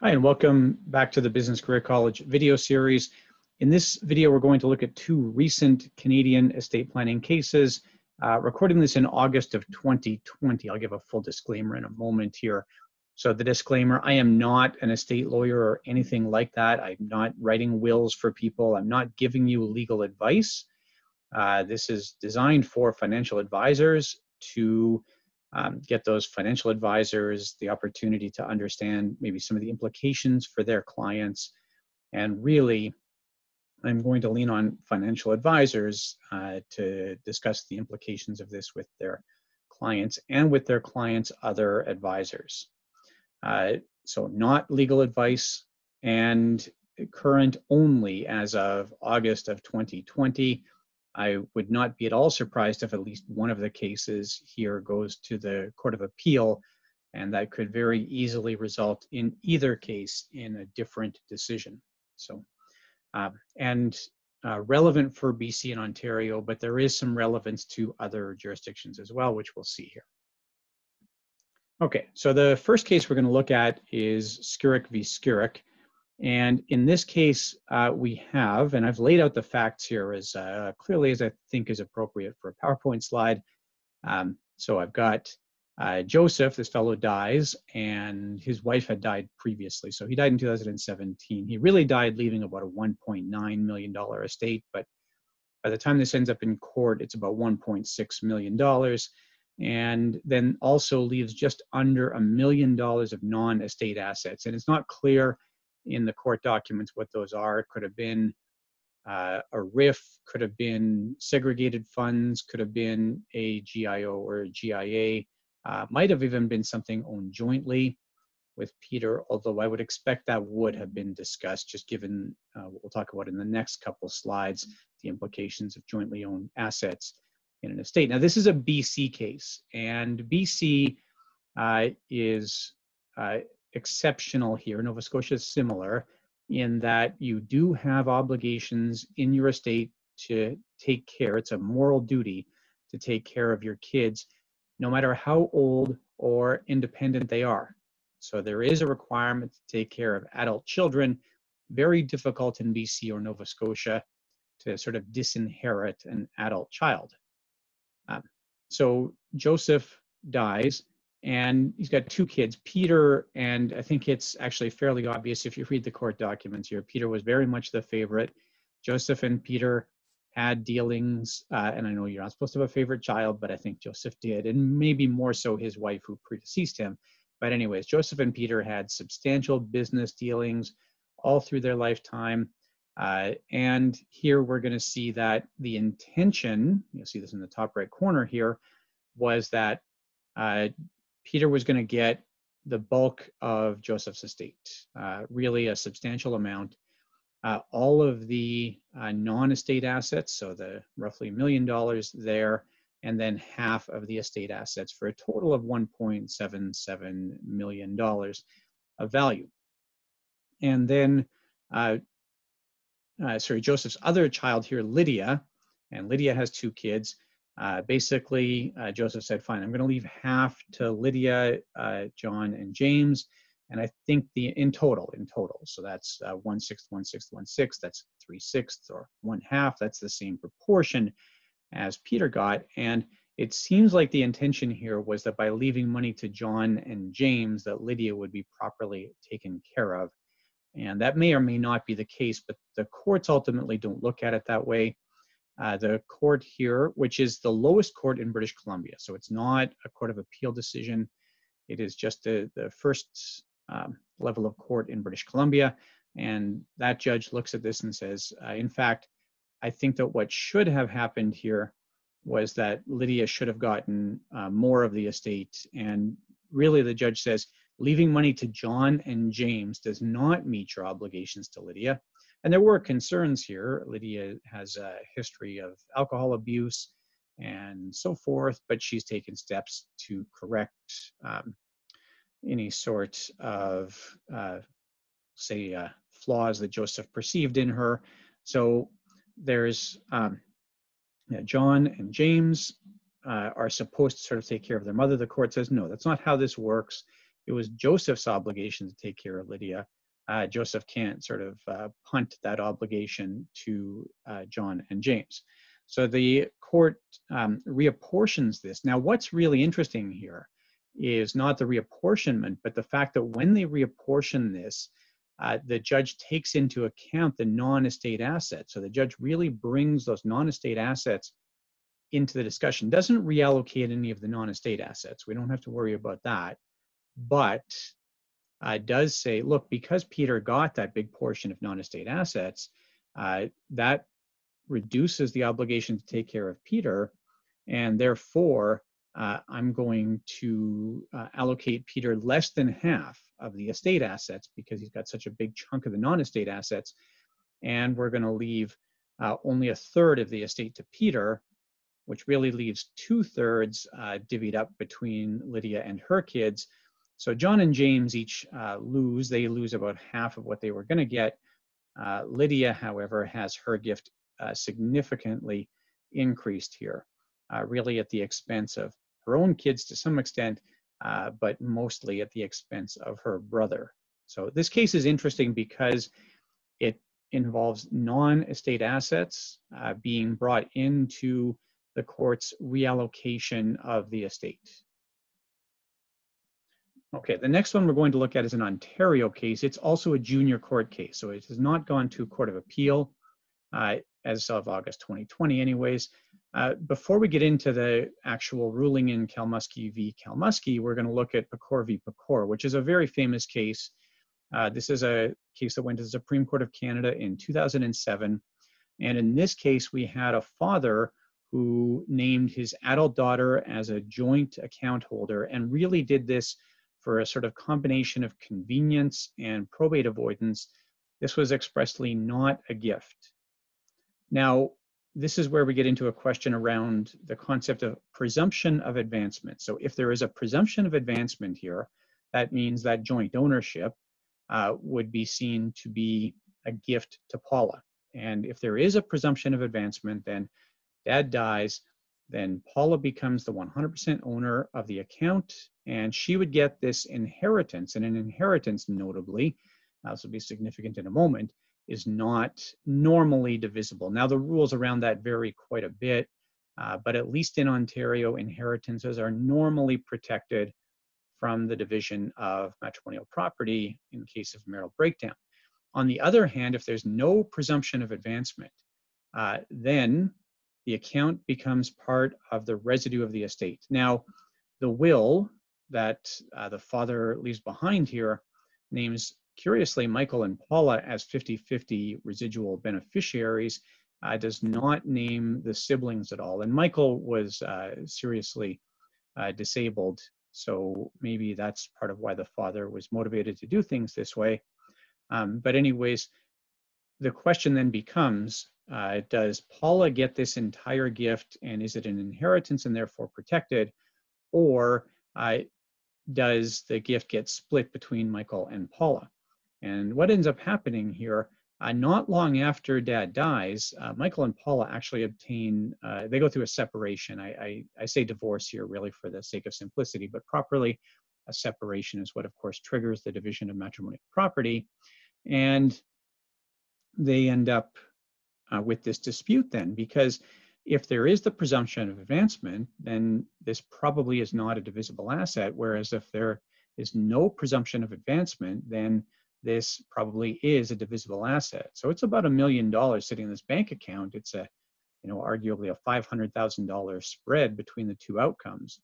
Hi, and welcome back to the Business Career College video series. In this video, we're going to look at two recent Canadian estate planning cases. Uh, recording this in August of 2020. I'll give a full disclaimer in a moment here. So the disclaimer, I am not an estate lawyer or anything like that. I'm not writing wills for people. I'm not giving you legal advice. Uh, this is designed for financial advisors to um, get those financial advisors the opportunity to understand maybe some of the implications for their clients. And really, I'm going to lean on financial advisors uh, to discuss the implications of this with their clients and with their clients' other advisors. Uh, so, not legal advice and current only as of August of 2020. I would not be at all surprised if at least one of the cases here goes to the Court of Appeal, and that could very easily result in either case in a different decision. So, uh, and uh, relevant for BC and Ontario, but there is some relevance to other jurisdictions as well, which we'll see here. Okay, so the first case we're going to look at is Skirek v. Skirek. And in this case, uh, we have, and I've laid out the facts here as uh, clearly as I think is appropriate for a PowerPoint slide. Um, so I've got uh, Joseph, this fellow dies, and his wife had died previously. So he died in 2017. He really died leaving about a $1.9 million estate, but by the time this ends up in court, it's about $1.6 million. And then also leaves just under a million dollars of non estate assets. And it's not clear in the court documents what those are. It could have been uh, a RIF, could have been segregated funds, could have been a GIO or a GIA, uh, might have even been something owned jointly with Peter, although I would expect that would have been discussed, just given uh, what we'll talk about in the next couple slides, the implications of jointly owned assets in an estate. Now, this is a BC case, and BC uh, is uh, exceptional here. Nova Scotia is similar in that you do have obligations in your estate to take care. It's a moral duty to take care of your kids, no matter how old or independent they are. So there is a requirement to take care of adult children. Very difficult in BC or Nova Scotia to sort of disinherit an adult child. Um, so Joseph dies and he's got two kids peter and i think it's actually fairly obvious if you read the court documents here peter was very much the favorite. Joseph and peter had dealings uh, and i know you're not supposed to have a favorite child but i think joseph did and maybe more so his wife who predeceased him. But anyways joseph and peter had substantial business dealings all through their lifetime uh, and here we're going to see that the intention you'll see this in the top right corner here was that uh, Peter was going to get the bulk of Joseph's estate, uh, really a substantial amount. Uh, all of the uh, non-estate assets, so the roughly a million dollars there, and then half of the estate assets for a total of $1.77 million of value. And then, uh, uh, sorry, Joseph's other child here, Lydia, and Lydia has two kids. Uh, basically, uh, Joseph said, fine, I'm going to leave half to Lydia, uh, John, and James. And I think the in total, in total, so that's uh, one sixth, one sixth, one sixth, that's three sixths or one half. That's the same proportion as Peter got. And it seems like the intention here was that by leaving money to John and James, that Lydia would be properly taken care of. And that may or may not be the case, but the courts ultimately don't look at it that way uh, the court here, which is the lowest court in British Columbia. So it's not a court of appeal decision. It is just the, the first um, level of court in British Columbia. And that judge looks at this and says, uh, in fact, I think that what should have happened here was that Lydia should have gotten uh, more of the estate. And really, the judge says, leaving money to John and James does not meet your obligations to Lydia. And there were concerns here. Lydia has a history of alcohol abuse and so forth, but she's taken steps to correct um, any sort of, uh, say, uh, flaws that Joseph perceived in her. So there's um, yeah, John and James uh, are supposed to sort of take care of their mother. The court says, no, that's not how this works. it was Joseph's obligation to take care of Lydia. Uh, Joseph can't sort of uh, punt that obligation to uh, John and James. So the court um, reapportions this. Now, what's really interesting here is not the reapportionment, but the fact that when they reapportion this, uh, the judge takes into account the non-estate assets. So the judge really brings those non-estate assets into the discussion. Doesn't reallocate any of the non-estate assets. We don't have to worry about that. But uh, does say, look, because Peter got that big portion of non-estate assets, uh, that reduces the obligation to take care of Peter, and therefore uh, I'm going to uh, allocate Peter less than half of the estate assets because he's got such a big chunk of the non-estate assets, and we're going to leave uh, only a third of the estate to Peter, which really leaves two thirds uh, divvied up between Lydia and her kids. So John and James each uh, lose; they lose about half of what they were going to get. Uh, Lydia, however, has her gift significantly increased here, really at the expense of her own kids to some extent, uh, but mostly at the expense of her brother. So this case is interesting because it involves non-estate assets uh, being brought into the court's reallocation of the estate. Okay, the next one we're going to look at is an Ontario case. It's also a junior court case, so it has not gone to Court of Appeal uh, as of August 2020 anyways. Uh, before we get into the actual ruling in Kalmusky v. Kalmusky, we're going to look at Pecore v. Pecore, which is a very famous case. Uh, this is a case that went to the Supreme Court of Canada in 2007. And in this case, we had a father who named his adult daughter as a joint account holder and really did this for a sort of combination of convenience and probate avoidance. This was expressly not a gift. Now, this is where we get into a question around the concept of presumption of advancement. So if there is a presumption of advancement here, that means that joint ownership uh, would be seen to be a gift to Paula. And if there is a presumption of advancement, then dad dies, then Paula becomes the 100% owner of the account, and she would get this inheritance. And an inheritance, notably, uh, will be significant in a moment, is not normally divisible. Now, the rules around that vary quite a bit, uh, but at least in Ontario, inheritances are normally protected from the division of matrimonial property in case of marital breakdown. On the other hand, if there's no presumption of advancement, uh, then the account becomes part of the residue of the estate. Now, the will that uh, the father leaves behind here names curiously, Michael and Paula as 50-50 residual beneficiaries uh, does not name the siblings at all. And Michael was uh, seriously uh, disabled, so maybe that's part of why the father was motivated to do things this way. Um, but anyways, the question then becomes, uh, does Paula get this entire gift and is it an inheritance and therefore protected? Or uh, does the gift get split between Michael and Paula? And what ends up happening here, uh, not long after dad dies, uh, Michael and Paula actually obtain, uh, they go through a separation. I, I, I, say divorce here really for the sake of simplicity, but properly a separation is what of course triggers the division of matrimonial property. And they end up uh, with this dispute then because if there is the presumption of advancement, then this probably is not a divisible asset. Whereas if there is no presumption of advancement, then this probably is a divisible asset. So it's about a million dollars sitting in this bank account. It's a, you know, arguably a $500,000 spread between the two outcomes.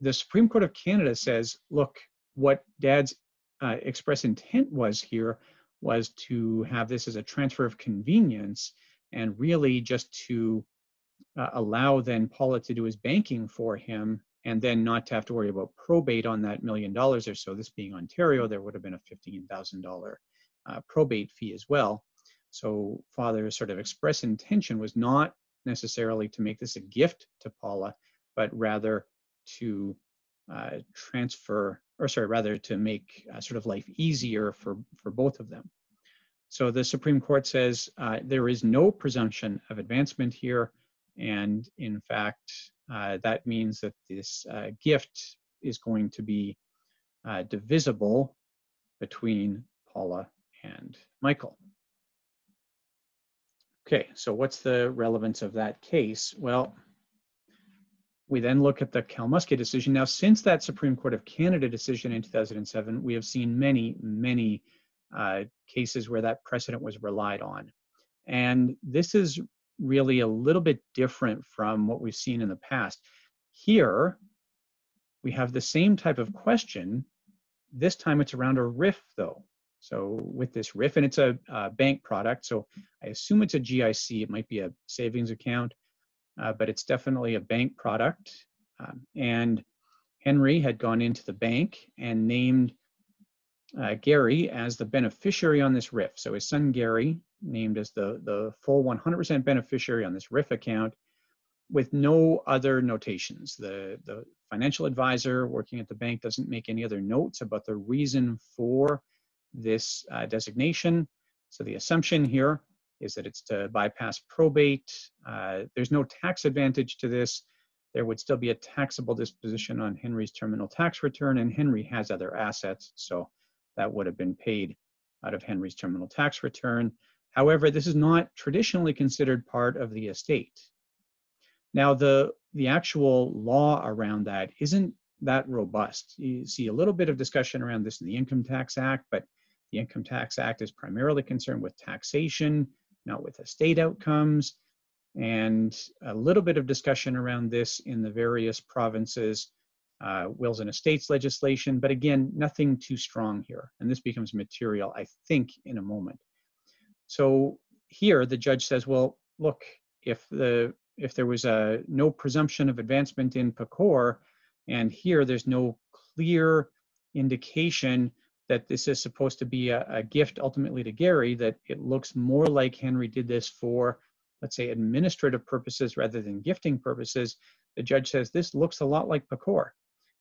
The Supreme Court of Canada says, look, what dad's uh, express intent was here was to have this as a transfer of convenience and really just to uh, allow then Paula to do his banking for him and then not to have to worry about probate on that million dollars or so. This being Ontario, there would have been a $15,000 uh, probate fee as well. So father's sort of express intention was not necessarily to make this a gift to Paula, but rather to uh, transfer, or sorry, rather to make uh, sort of life easier for, for both of them. So the Supreme Court says uh, there is no presumption of advancement here. And in fact, uh, that means that this uh, gift is going to be uh, divisible between Paula and Michael. Okay, so what's the relevance of that case? Well, we then look at the Kalmusky decision. Now, since that Supreme Court of Canada decision in 2007, we have seen many, many uh, cases where that precedent was relied on. And this is really a little bit different from what we've seen in the past. Here, we have the same type of question. This time it's around a RIF, though. So with this RIF, and it's a, a bank product, so I assume it's a GIC. It might be a savings account, uh, but it's definitely a bank product. Um, and Henry had gone into the bank and named uh, Gary as the beneficiary on this RIF. So his son Gary named as the, the full 100% beneficiary on this RIF account with no other notations. The, the financial advisor working at the bank doesn't make any other notes about the reason for this uh, designation. So the assumption here is that it's to bypass probate. Uh, there's no tax advantage to this. There would still be a taxable disposition on Henry's terminal tax return, and Henry has other assets, so that would have been paid out of Henry's terminal tax return. However, this is not traditionally considered part of the estate. Now, the, the actual law around that isn't that robust. You see a little bit of discussion around this in the Income Tax Act, but the Income Tax Act is primarily concerned with taxation, not with estate outcomes, and a little bit of discussion around this in the various provinces, uh, wills and estates legislation, but again, nothing too strong here. And this becomes material, I think, in a moment. So here the judge says, well, look, if the if there was a no presumption of advancement in Pecore, and here there's no clear indication that this is supposed to be a, a, gift ultimately to Gary, that it looks more like Henry did this for, let's say, administrative purposes rather than gifting purposes, the judge says this looks a lot like Pecore,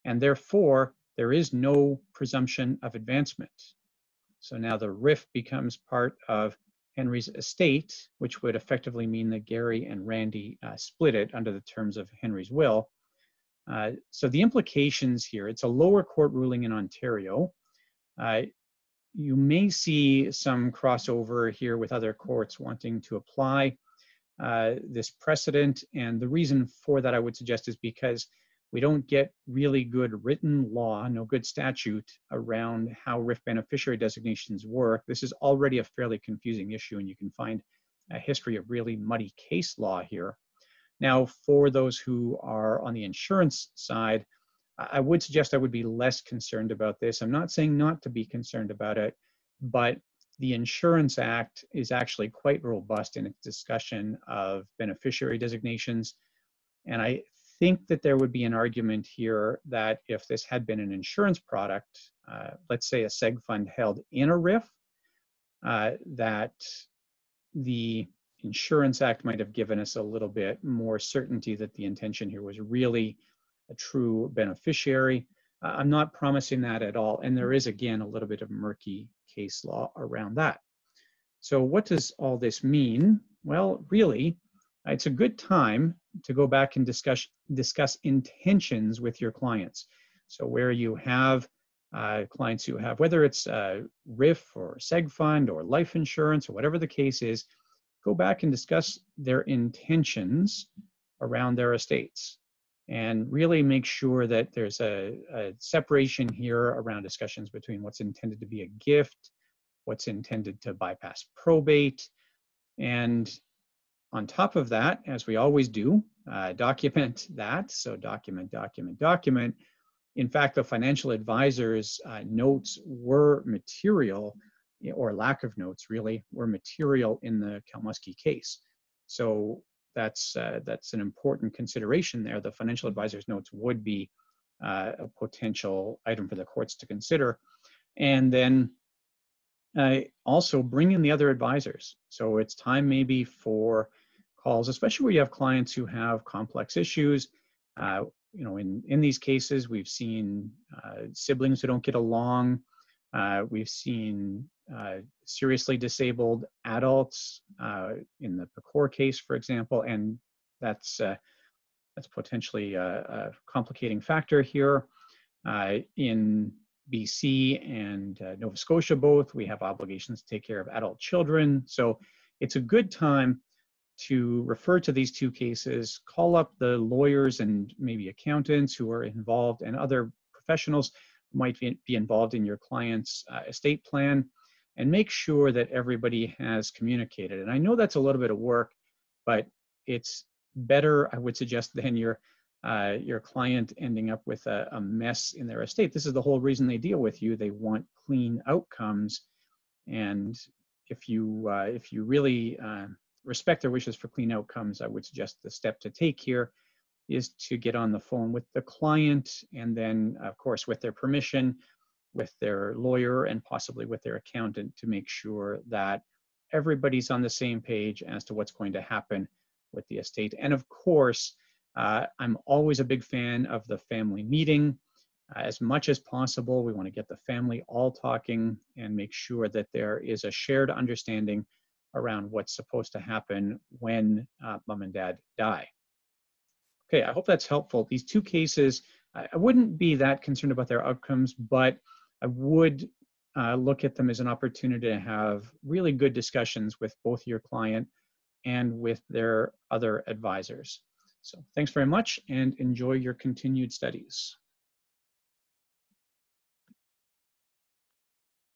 and therefore there is no presumption of advancement. So now the RIF becomes part of Henry's estate, which would effectively mean that Gary and Randy uh, split it under the terms of Henry's will. Uh, so the implications here, it's a lower court ruling in Ontario. Uh, you may see some crossover here with other courts wanting to apply uh, this precedent. And the reason for that, I would suggest, is because we don't get really good written law, no good statute around how RIF beneficiary designations work. This is already a fairly confusing issue, and you can find a history of really muddy case law here. Now, for those who are on the insurance side, I would suggest I would be less concerned about this. I'm not saying not to be concerned about it, but the Insurance Act is actually quite robust in its discussion of beneficiary designations. And I think that there would be an argument here that if this had been an insurance product, uh, let's say a seg fund held in a RIF, uh, that the Insurance Act might have given us a little bit more certainty that the intention here was really a true beneficiary. Uh, I'm not promising that at all. And there is, again, a little bit of murky case law around that. So what does all this mean? Well, really, it's a good time to go back and discuss discuss intentions with your clients. So where you have uh, clients who have whether it's a RIF or seg fund or life insurance or whatever the case is, go back and discuss their intentions around their estates and really make sure that there's a, a separation here around discussions between what's intended to be a gift, what's intended to bypass probate, and on top of that, as we always do, uh, document that. So document, document, document. In fact, the financial advisor's uh, notes were material, or lack of notes really, were material in the Kalmusky case. So that's, uh, that's an important consideration there. The financial advisor's notes would be uh, a potential item for the courts to consider. And then uh, also bring in the other advisors. So it's time maybe for calls, especially where you have clients who have complex issues. Uh, you know, in, in these cases, we've seen uh, siblings who don't get along. Uh, we've seen uh, seriously disabled adults uh, in the Pecore case, for example, and that's uh, that's potentially a, a, complicating factor here. in BC and uh, Nova Scotia both. We have obligations to take care of adult children. So it's a good time to refer to these two cases, call up the lawyers and maybe accountants who are involved and other professionals might be, involved in your client's uh, estate plan and make sure that everybody has communicated. And I know that's a little bit of work, but it's better, I would suggest, than your uh, your client ending up with a, a, mess in their estate. This is the whole reason they deal with you. They want clean outcomes, and if you uh, if you really uh, respect their wishes for clean outcomes, I would suggest the step to take here is to get on the phone with the client, and then of course with their permission, with their lawyer, and possibly with their accountant to make sure that everybody's on the same page as to what's going to happen with the estate. And of course uh, I'm always a big fan of the family meeting. Uh, as much as possible, we want to get the family all talking and make sure that there is a shared understanding around what's supposed to happen when uh, mom and dad die. Okay, I hope that's helpful. These two cases, I wouldn't be that concerned about their outcomes, but I would uh, look at them as an opportunity to have really good discussions with both your client and with their other advisors. So thanks very much and enjoy your continued studies.